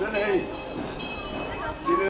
这里这